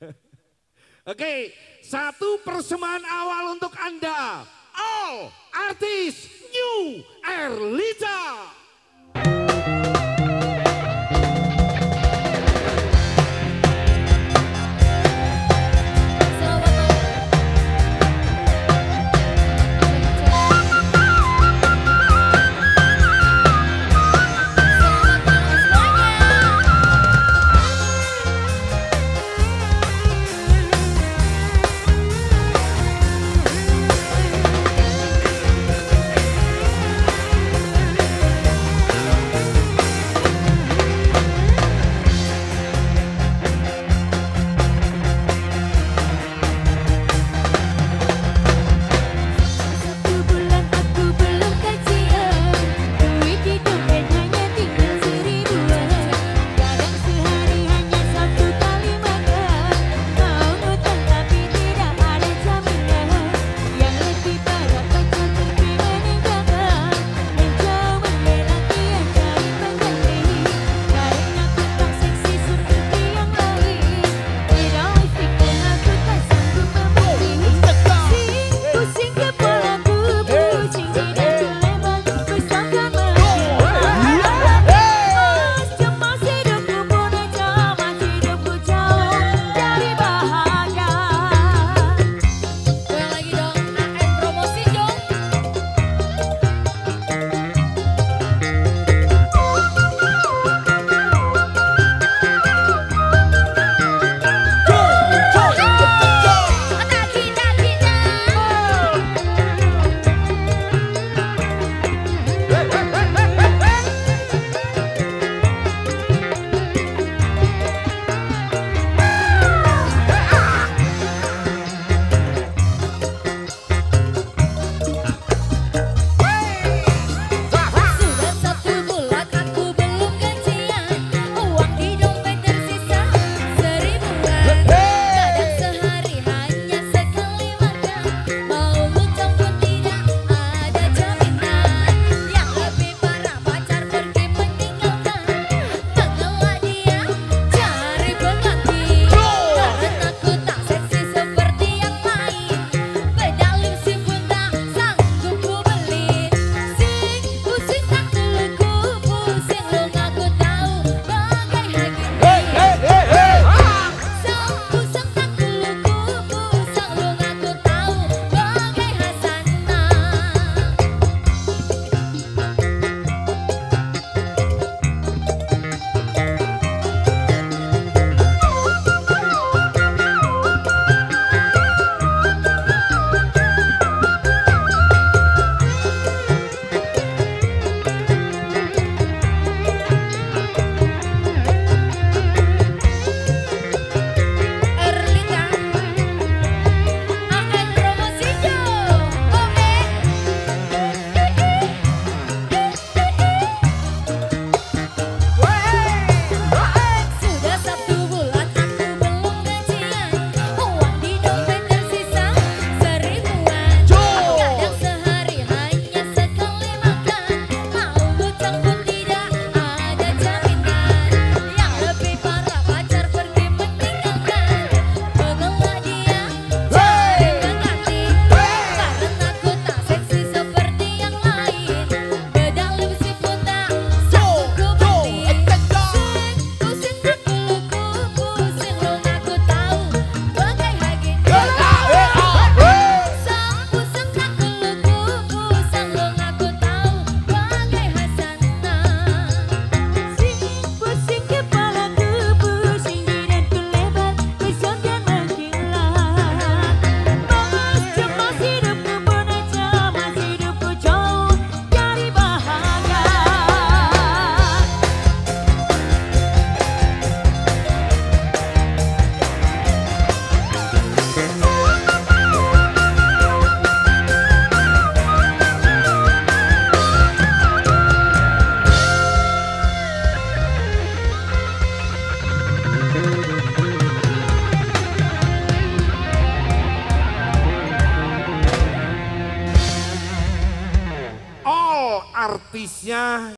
Oke, satu persembahan awal untuk Anda. All artis New Erlita. Artisnya